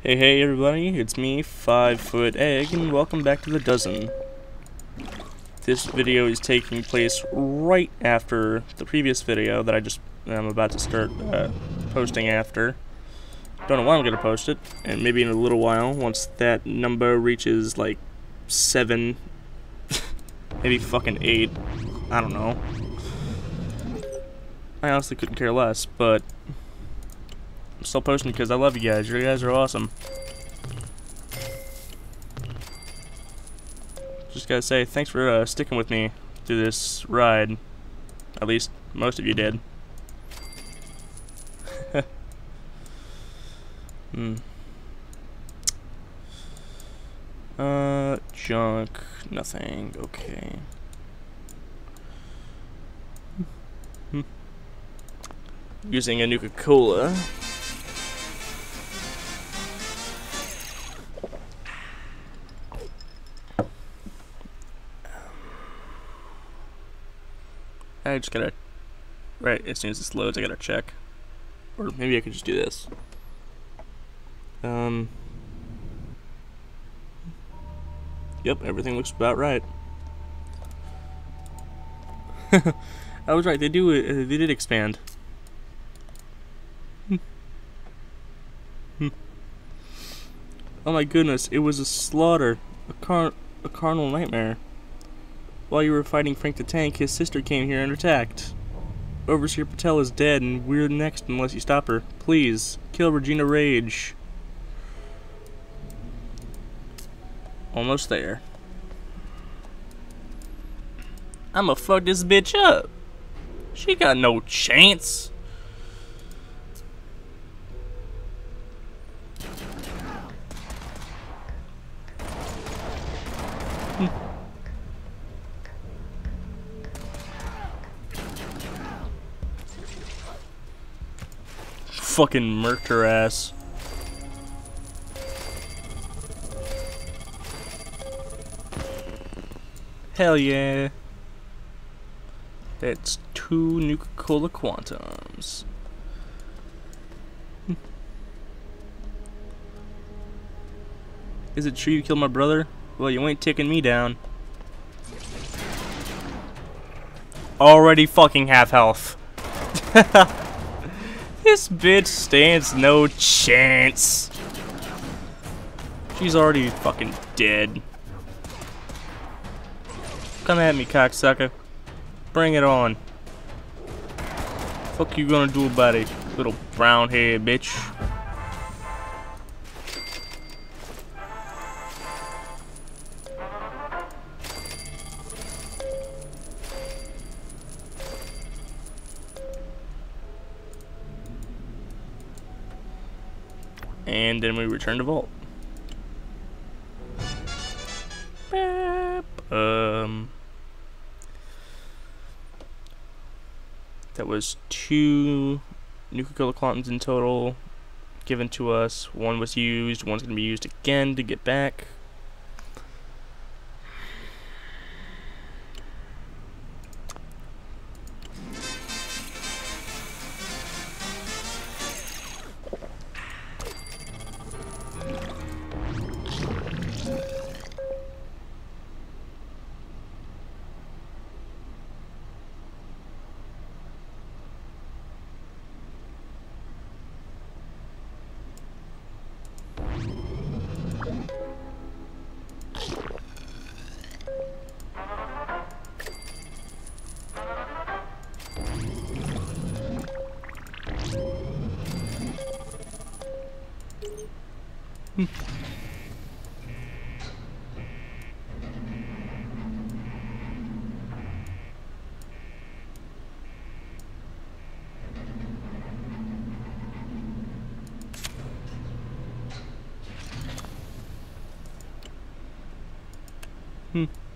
Hey, hey, everybody, it's me, Five Foot Egg, and welcome back to the Dozen. This video is taking place right after the previous video that I just I'm about to start uh, posting after. Don't know why I'm gonna post it, and maybe in a little while, once that number reaches like seven, maybe fucking eight. I don't know. I honestly couldn't care less, but I'm still posting because I love you guys. You guys are awesome. Just gotta say, thanks for uh, sticking with me through this ride. At least, most of you did. hmm. Uh, junk, nothing, okay. Hmm. Using a Nuka-Cola. I just gotta, right, as soon as this loads, I gotta check. Or maybe I could just do this. Um, yep, everything looks about right. I was right, they do, uh, they did expand. Oh my goodness, it was a slaughter, a car, a carnal nightmare. While you were fighting Frank the Tank, his sister came here and attacked. Overseer Patel is dead, and we're next unless you stop her. Please, kill Regina Rage. Almost there. I'ma fuck this bitch up. She got no chance. Fucking murked her ass. Hell yeah. That's two Nuka-Cola Quantums. Is it true you killed my brother? Well, you ain't taking me down. Already fucking half health. This bitch stands no chance. She's already fucking dead. Come at me, cocksucker. Bring it on. Fuck you gonna do about it, little brown-haired bitch. And then we return to Vault. Um, that was two Nuka-Cola Quantums in total given to us. One was used, one's going to be used again to get back. Hmm.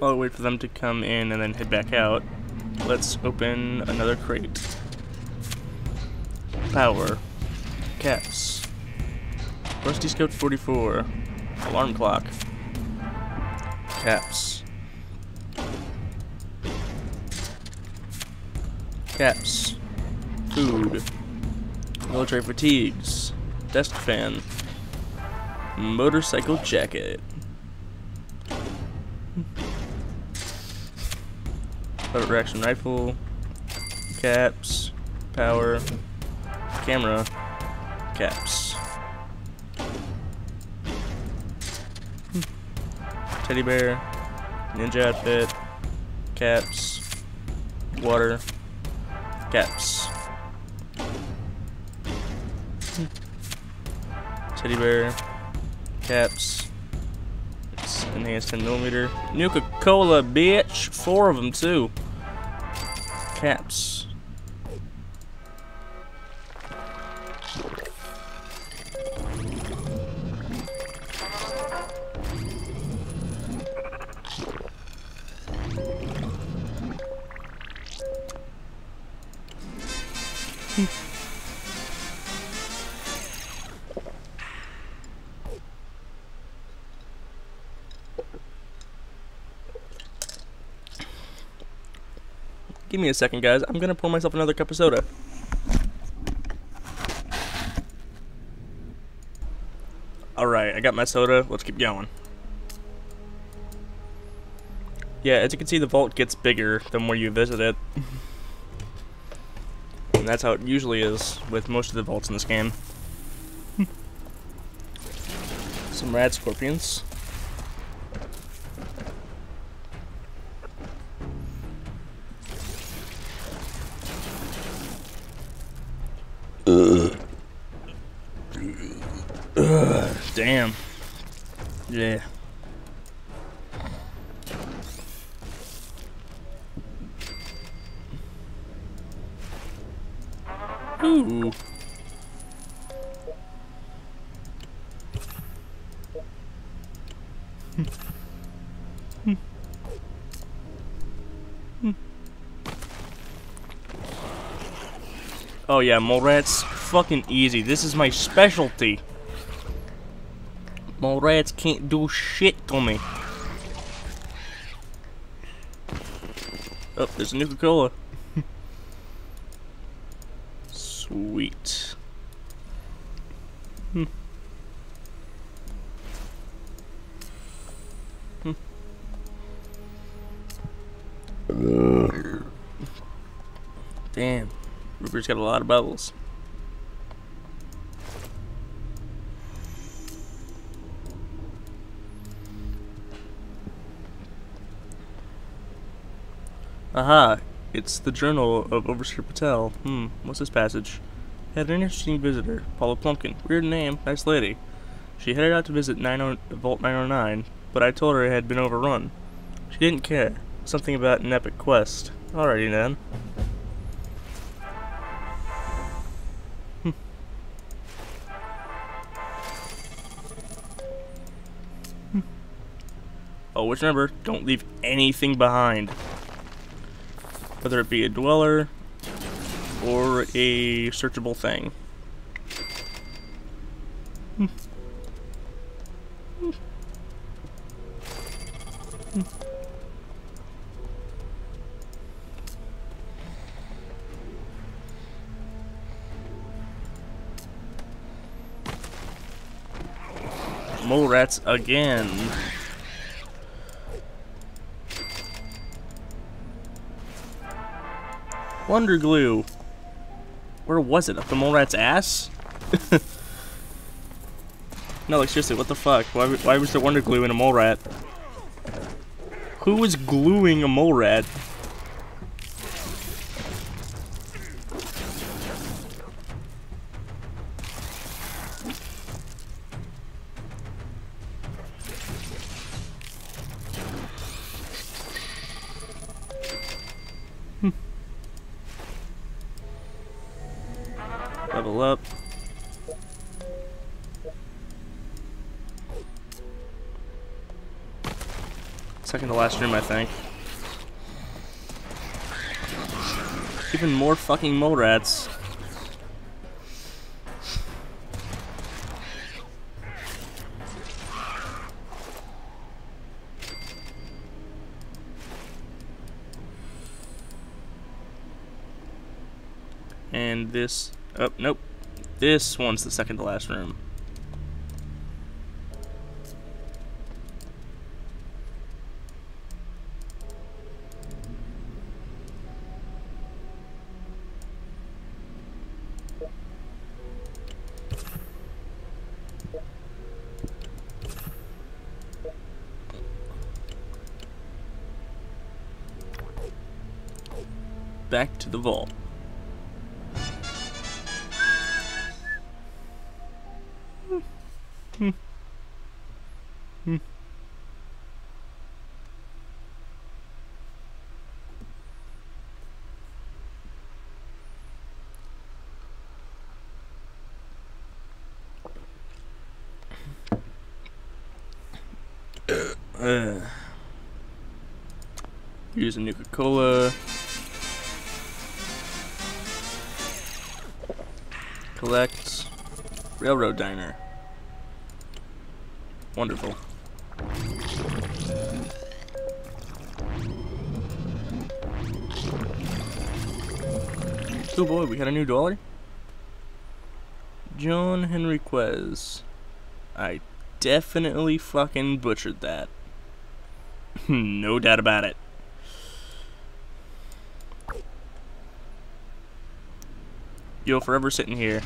I'll wait for them to come in and then head back out. Let's open another crate. Power. Caps. Rusty Scout 44. Alarm clock. Caps. Caps. Food. Military fatigues. Desk fan. Motorcycle jacket. Lever action rifle. Caps. Power. Camera. Caps. Teddy bear. Ninja outfit. Caps. Water. Caps. Teddy bear. Caps. It's enhanced 10 millimeter. Nuka Cola, bitch! Four of them, too. Caps. Give me a second, guys. I'm gonna pour myself another cup of soda. Alright, I got my soda. Let's keep going. Yeah, as you can see, the vault gets bigger the more you visit it. and that's how it usually is with most of the vaults in this game. Some rad scorpions. Yeah. Ooh. oh yeah, mole rats, fucking easy. This is my specialty. Mole rats can't do shit to me. Oh, there's a Nuka-Cola. Sweet. Hmm. Hmm. Damn. Rupert's got a lot of bubbles. Aha, it's the journal of Overseer Patel. Hmm, what's this passage? Had an interesting visitor, Paula Plumpkin. Weird name, nice lady. She headed out to visit 90, Vault 909, but I told her it had been overrun. She didn't care. Something about an epic quest. Alrighty then. Hmm. Hmm. Always remember, don't leave anything behind whether it be a dweller or a searchable thing. Hmm. Hmm. Mole rats again. Wonder glue. Where was it? Up the mole rat's ass? no, like seriously, what the fuck? Why, why was there wonder glue in a mole rat? Who was gluing a mole rat? Up. Second to last room, I think. Even more fucking mole rats. And this, oh, nope. This one's the second to last room. Back to the vault. A uh, Collect Railroad Diner. Wonderful. Oh boy, we got a new dollar. John Henriquez. I definitely fucking butchered that. no doubt about it. You'll forever sitting here.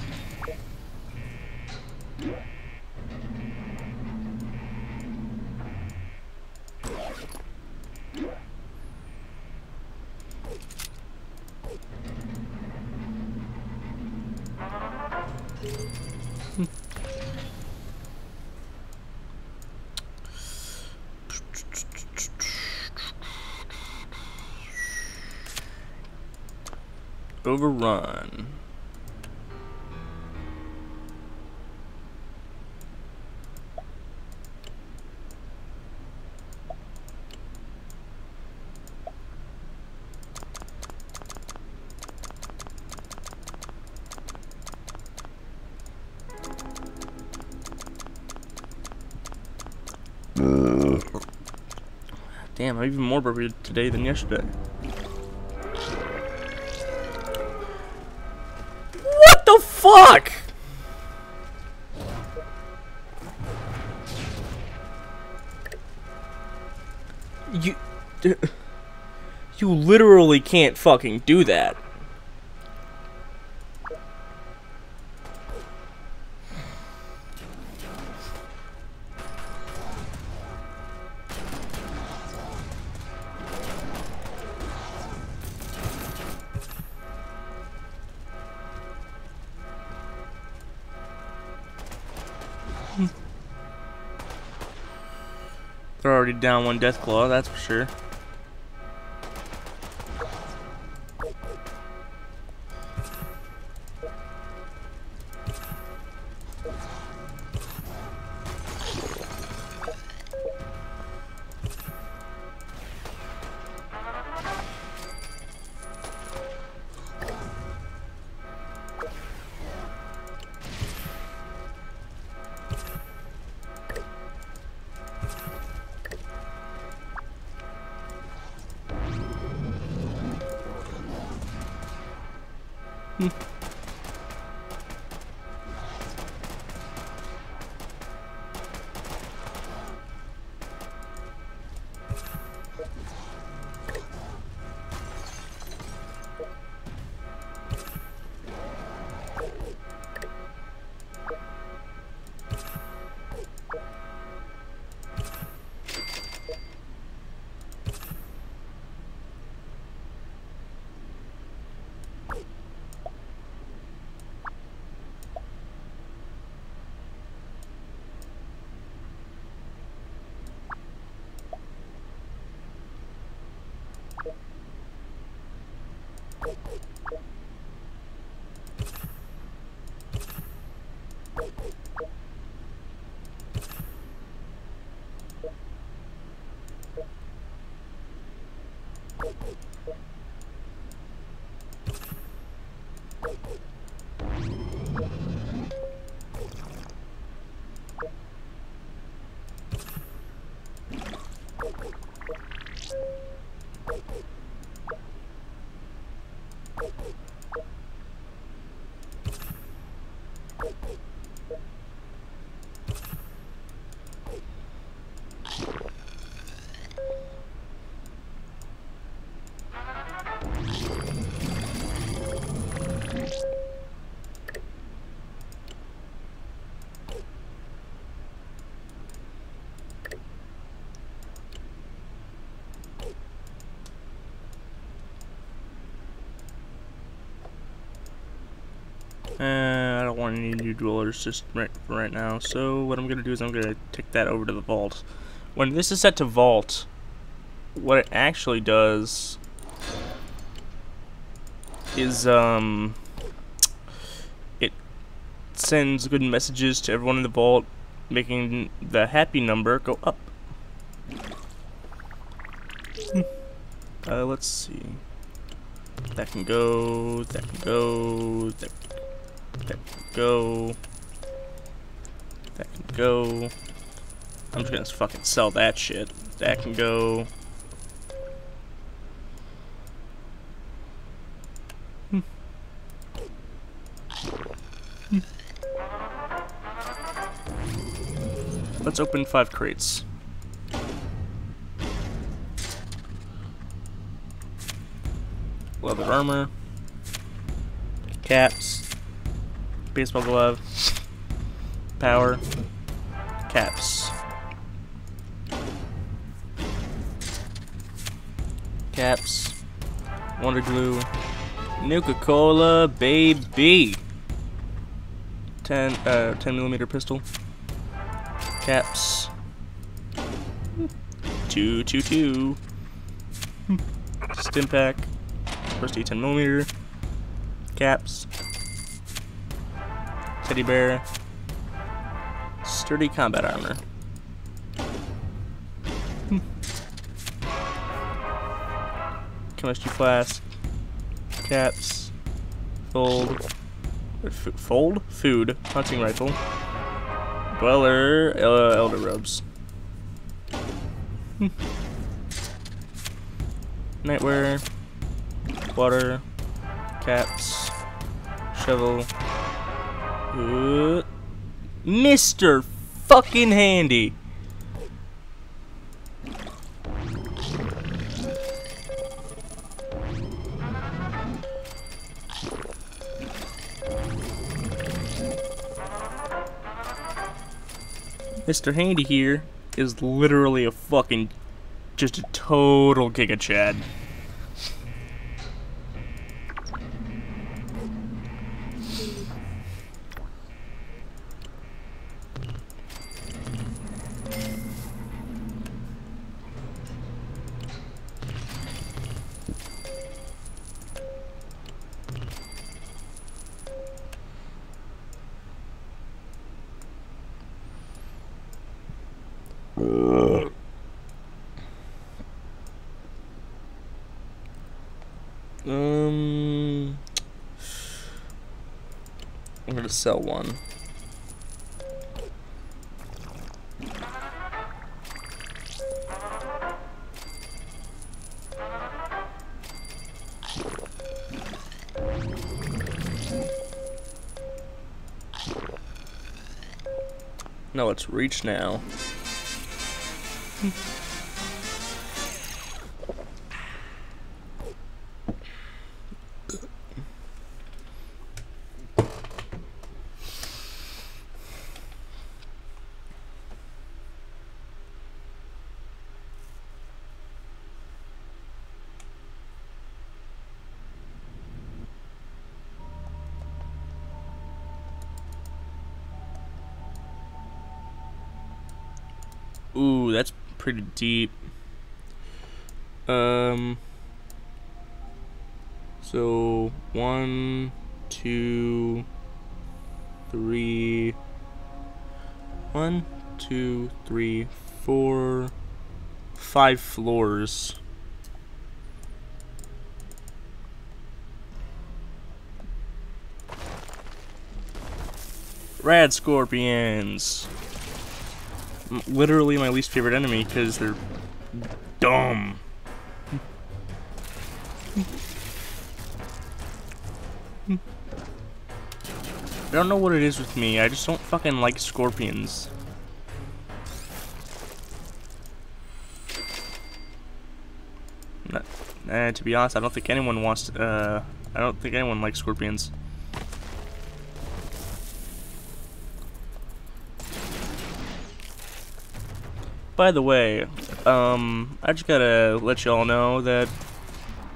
Overrun. I'm even more prepared today than yesterday. What the fuck? You... You literally can't fucking do that. Down one Deathclaw, that's for sure. Want any new dwellers just right for right now. So what I'm gonna do is I'm gonna take that over to the vault. When this is set to vault, what it actually does is um it sends good messages to everyone in the vault, making the happy number go up. Hmm. Uh, let's see. That can go, that can go, that, that can go, that can go. I'm just gonna fucking sell that shit. That can go. Let's open five crates. leather armor, caps, baseball glove, power, caps. Caps, Wonder Glue, Nuka-Cola, baby! 10, uh, 10 millimeter pistol, caps, 222, Stimpak, first D10 millimeter, caps, teddy bear, sturdy combat armor. Hmm. Chemistry flask, caps, fold, fold, food, hunting rifle, dweller, elder robes. Hmm. Nightwear, water, caps, shovel. Mr. fucking handy. Mr. Handy here is literally a fucking just a total Giga Chad. Um, I'm gonna sell one. No, it's reach now. Ooh, that's pretty deep. Um. So one, two, three. One, two, three, four, five floors. Rad scorpions literally my least favorite enemy because they're dumb. I don't know what it is with me, I just don't fucking like scorpions. uh, to be honest, I don't think anyone wants to, uh, I don't think anyone likes scorpions. By the way, um, I just gotta let y'all know that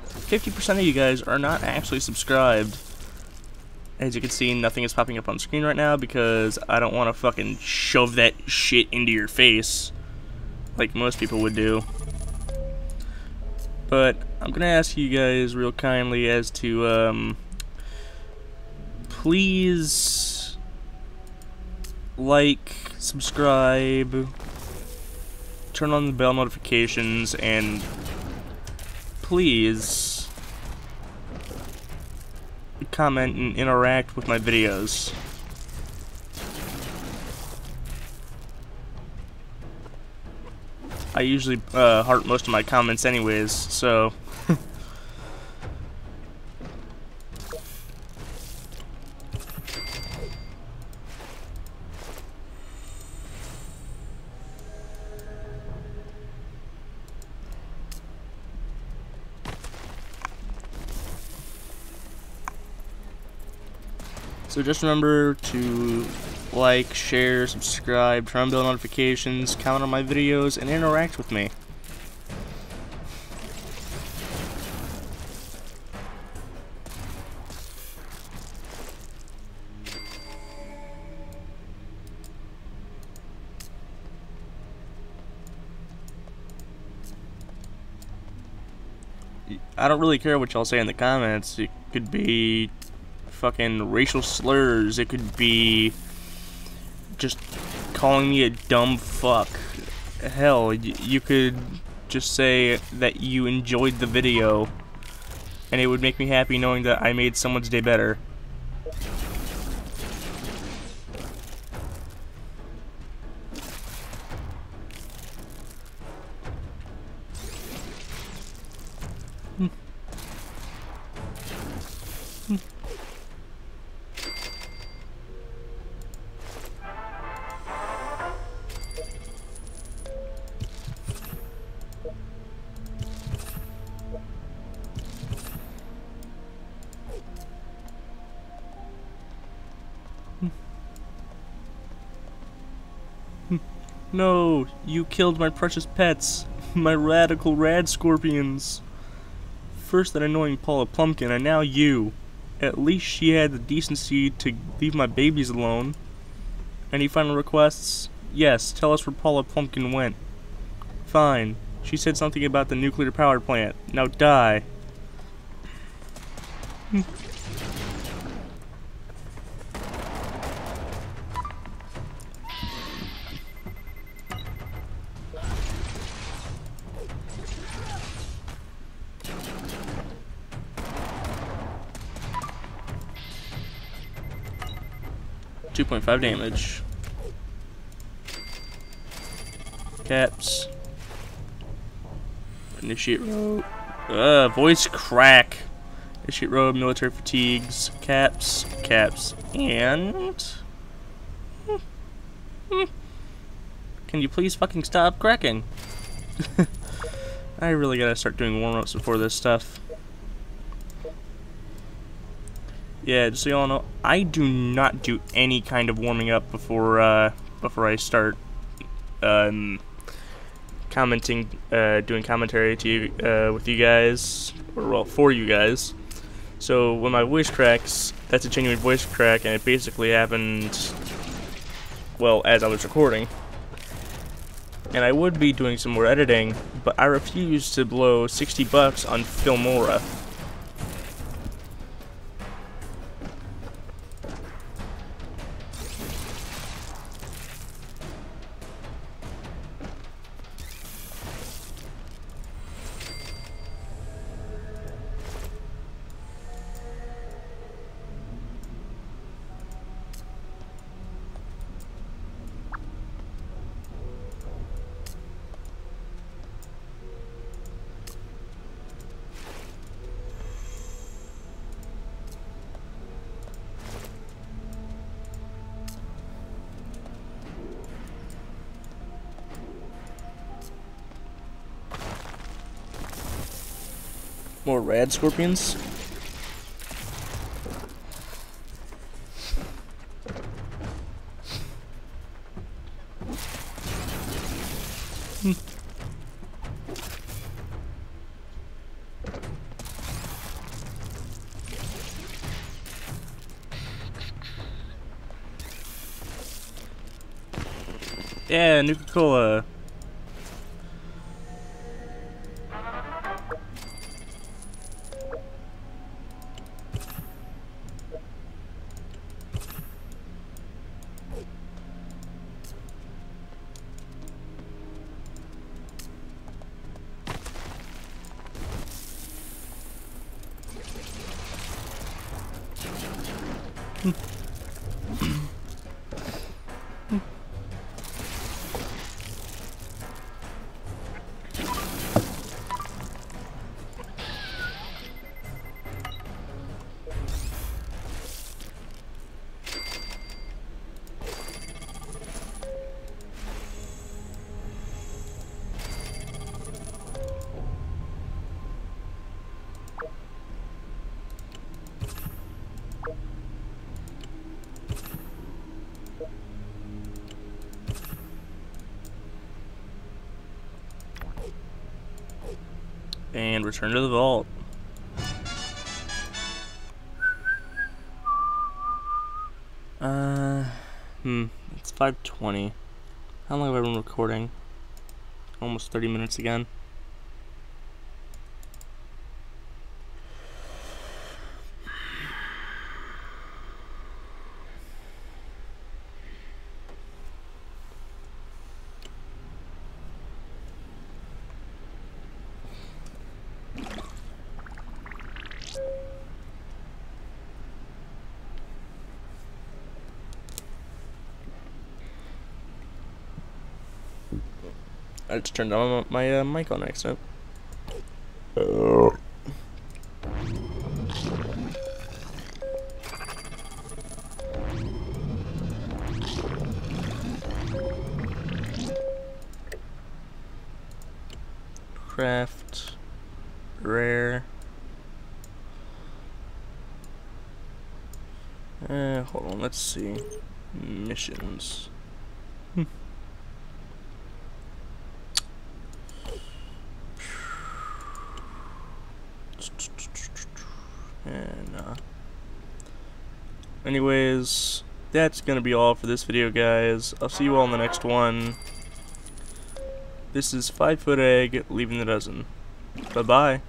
50% of you guys are not actually subscribed. As you can see, nothing is popping up on screen right now because I don't want to fucking shove that shit into your face like most people would do. But I'm gonna ask you guys real kindly as to, um, please like, subscribe, turn on the bell notifications, and please comment and interact with my videos. I usually uh, heart most of my comments anyways, so... So just remember to like, share, subscribe, turn on bell notifications, comment on my videos, and interact with me. I don't really care what y'all say in the comments. It could be fucking racial slurs. It could be just calling me a dumb fuck. Hell, you could just say that you enjoyed the video, and it would make me happy knowing that I made someone's day better. No, you killed my precious pets, my radical rad scorpions. First that annoying Paula Plumpkin, and now you. At least she had the decency to leave my babies alone. Any final requests? Yes, tell us where Paula Plumpkin went. Fine. She said something about the nuclear power plant. Now die. 2.5 damage. Caps. Initiate robe. Uh, voice crack. Initiate robe, military fatigues, caps, caps, and... Can you please fucking stop cracking? I really gotta start doing warm-ups before this stuff. Yeah, just so y'all know, I do not do any kind of warming up before uh, before I start um, commenting, uh, doing commentary to you uh, with you guys, or well, for you guys. So when my voice cracks, that's a genuine voice crack, and it basically happened, well, as I was recording. And I would be doing some more editing, but I refuse to blow 60 bucks on Filmora. more rad scorpions. Hmm. yeah, Nuka-Cola. And return to the vault. Uh, hmm, it's 5.20. How long have I been recording? Almost 30 minutes again. I just turned on my uh, mic on accident. Oh. That's gonna be all for this video, guys. I'll see you all in the next one. This is Five Foot Egg leaving the dozen. Bye-bye.